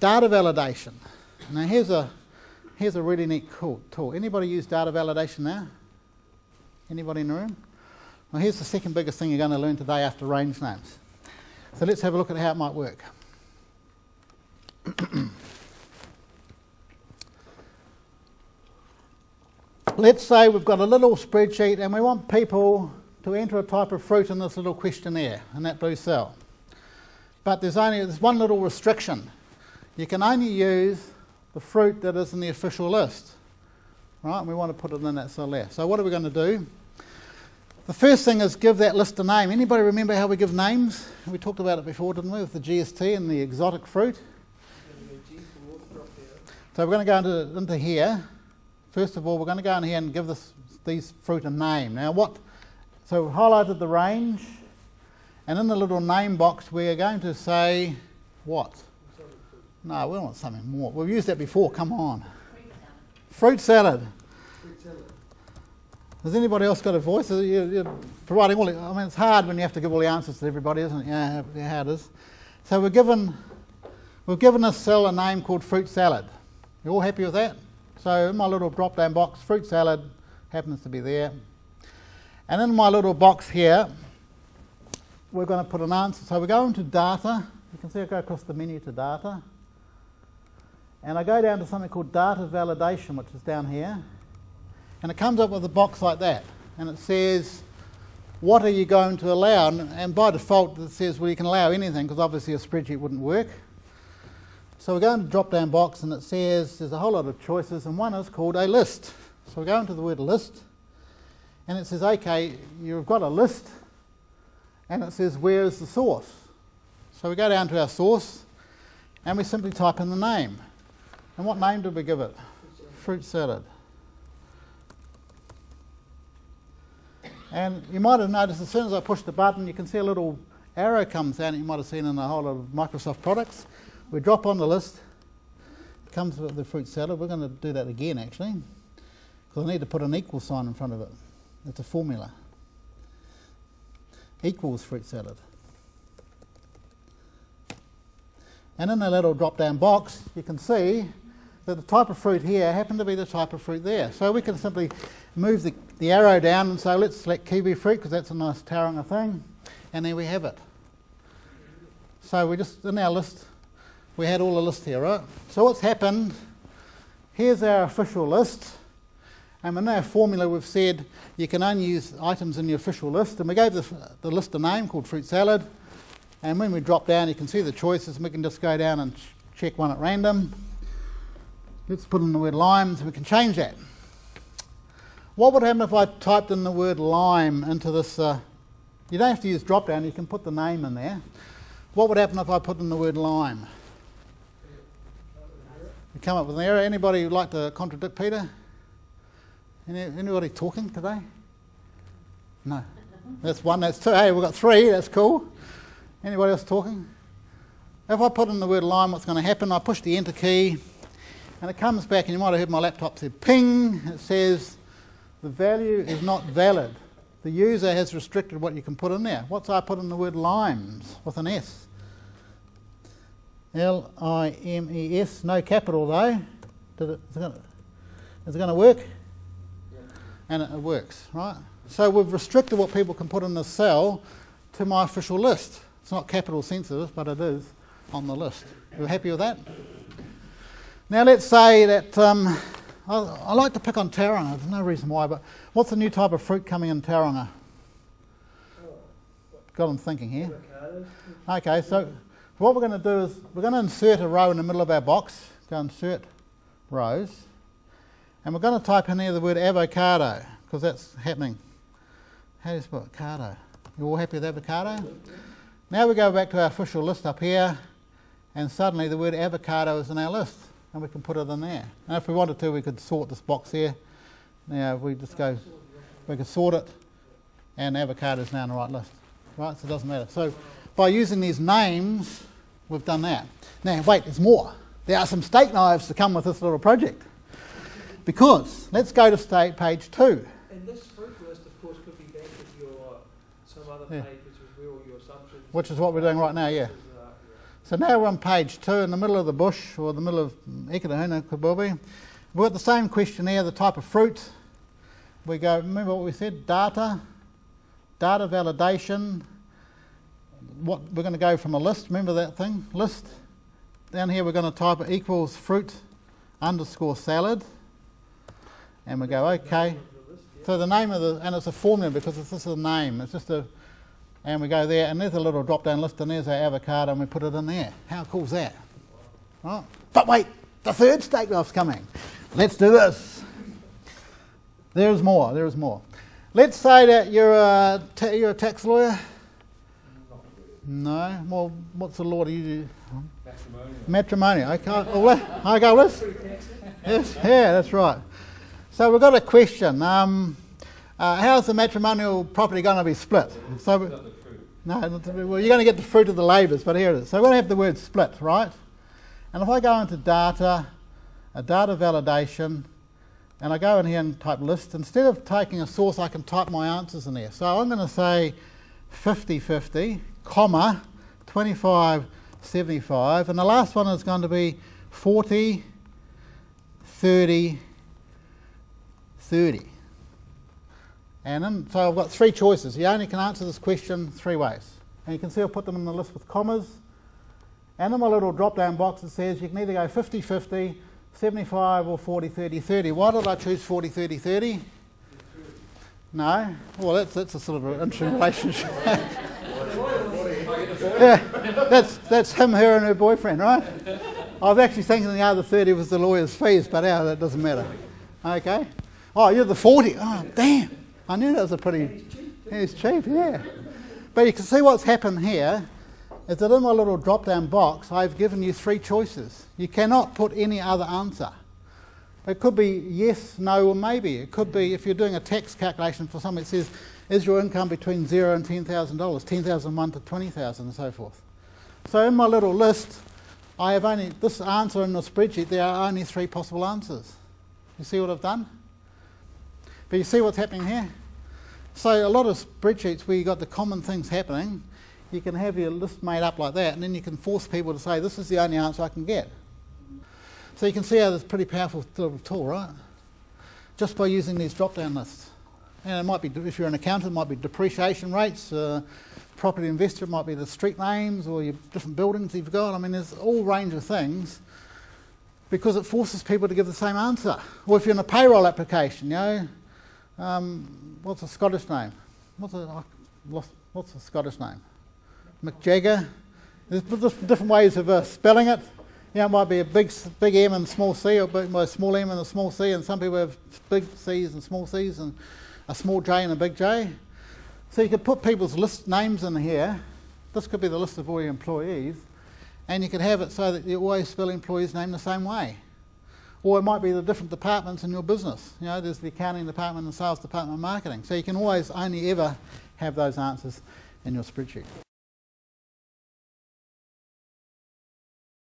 Data validation. Now here's a here's a really neat cool tool. Anybody use data validation now? Anybody in the room? Well, here's the second biggest thing you're going to learn today after range names. So let's have a look at how it might work. let's say we've got a little spreadsheet and we want people to enter a type of fruit in this little questionnaire in that blue cell. But there's only there's one little restriction. You can only use the fruit that is in the official list. Right? And we want to put it in that cell there. So what are we going to do? The first thing is give that list a name. Anybody remember how we give names? We talked about it before, didn't we, with the GST and the exotic fruit? So we're going to go into, into here. First of all, we're going to go in here and give this, these fruit a name. Now what, so we've highlighted the range, and in the little name box we are going to say what? No, we want something more. We've used that before, come on. Fruit salad. Fruit salad. Has anybody else got a voice? You're, providing all. The, I mean, it's hard when you have to give all the answers to everybody, isn't it? Yeah, how it is. So we're given, we've given this cell a name called fruit salad. You all happy with that? So in my little drop-down box, fruit salad happens to be there. And in my little box here, we're going to put an answer. So we go into data. You can see I go across the menu to data. And I go down to something called data validation, which is down here. And it comes up with a box like that. And it says, what are you going to allow? And, and by default, it says, well, you can allow anything, because obviously a spreadsheet wouldn't work. So we go into the drop down box and it says there's a whole lot of choices, and one is called a list. So we go into the word list, and it says, okay, you've got a list, and it says, where is the source? So we go down to our source, and we simply type in the name. And what name did we give it? Fruit salad. And you might have noticed as soon as I push the button, you can see a little arrow comes down. You might have seen in a whole lot of Microsoft products. We drop on the list. It comes with the fruit salad. We're going to do that again, actually, because I need to put an equal sign in front of it. It's a formula. Equals fruit salad. And in the little drop-down box, you can see that the type of fruit here happened to be the type of fruit there. So we can simply move the, the arrow down and say, let's select kiwi fruit because that's a nice Tauranga thing. And there we have it. So we just, in our list, we had all the list here, right? So what's happened, here's our official list. And in our formula, we've said you can only use items in the official list. And we gave the, the list a name called fruit salad. And when we drop down, you can see the choices. And we can just go down and ch check one at random. Let's put in the word lime, so we can change that. What would happen if I typed in the word lime into this? Uh, you don't have to use drop down, you can put the name in there. What would happen if I put in the word lime? You come up with an error. Anybody would like to contradict Peter? Any, anybody talking today? No. That's one, that's two. Hey, we've got three, that's cool. Anybody else talking? If I put in the word lime, what's going to happen? I push the enter key and it comes back, and you might have heard my laptop say ping. It says the value is not valid. The user has restricted what you can put in there. What's I put in the word limes with an S? L I M E S, no capital though. Did it, is it going to work? Yeah. And it, it works, right? So we've restricted what people can put in the cell to my official list. It's not capital sensitive, but it is on the list. You happy with that? Now let's say that um, I, I, like to pick on Tauranga. There's no reason why, but what's the new type of fruit coming in Tauranga? Got them thinking here. Okay, so what we're going to do is we're going to insert a row in the middle of our box. Go insert rows. And we're going to type in here the word avocado because that's happening. How do you spell avocado? You all happy with avocado? Now we go back to our official list up here and suddenly the word avocado is in our list and we can put it in there. And if we wanted to we could sort this box here. Now we just go, we could sort it and avocado is now in the right list. Right, so it doesn't matter. So by using these names, we've done that. Now, wait, there's more. There are some steak knives to come with this little project. Because, let's go to state page two. And this fruit list, of course, could be back with your some other yeah. page, which is where all your assumptions. Which is what we're doing right now, yeah. So now we're on page two in the middle of the bush or the middle of mm, Eketahuna Kabubi. We've got the same questionnaire, the type of fruit. We go, remember what we said? Data, data validation. What we're going to go from a list, remember that thing? List. Down here we're going to type equals fruit underscore salad. And we go, okay. So the name of the, and it's a formula because it's just a name. It's just a, and we go there, and there's a little drop down list, and there's our avocado, and we put it in there. How cool is that? Right. But wait, the third steak knife's coming. Let's do this. There's more, there's more. Let's say that you're a, ta- you're a tax lawyer. No? Well, what's the law do you do? Matrimonial. Okay. Well, let- I go, let's. Yes, yeah, that's right. So we've got a question. Um, uh, how's the matrimonial property going to be split? So, we- no, not the- well, you're going to get the fruit of the labours, but here it is. So we're going to have the word split, right? And if I go into data, a data validation, and I go in here and type list, instead of taking a source, I can type my answers in there. So I'm going to say 50 50, comma, 25 75, and the last one is going to be 40 30 30. So I've got three choices. You only can answer this question three ways. And you can see I've put them in the list with commas. And in my little drop down box it says you can either go 50 50, 75 or 40 30 30. Why did I choose 40 30 30? No? Well, that's, that's a sort of an interesting relationship. yeah, that's, that's him, her, and her boyfriend, right? I was actually thinking the other 30 was the lawyer's fees, but yeah, that doesn't matter. Okay? Oh, you're the 40. Oh, damn. I knew that was a pretty. He's cheap, yeah. But you can see what's happened here is that in my little drop down box, I've given you three choices. You cannot put any other answer. It could be yes, no, or maybe. It could be if you're doing a tax calculation for something, it says, is your income between zero and $10,000, 10,001 to 20,000 and so forth. So in my little list, I have only, this answer in the spreadsheet, there are only three possible answers. You see what I've done? But you see what's happening here? So a lot of spreadsheets where you've got the common things happening, you can have your list made up like that, and then you can force people to say, this is the only answer I can get. So you can see how this pretty powerful little tool, right? Just by using these drop-down lists. And it might be, if you're an accountant, it might be depreciation rates, uh, property investor, it might be the street names or your different buildings you've got. I mean, there's all range of things because it forces people to give the same answer. Or if you're in a payroll application, you know, um, what's a Scottish name? What's a, what's a Scottish name? McJagger. There's different ways of uh, spelling it. Yeah, it might be a big, big M and small c, or a small m and a small c, and some people have big C's and small c's, and a small j and a big j. So you could put people's list names in here. This could be the list of all your employees, and you could have it so that you always spell employees' name the same way. Or it might be the different departments in your business. You know, there's the accounting department, the sales department, marketing. So you can always only ever have those answers in your spreadsheet.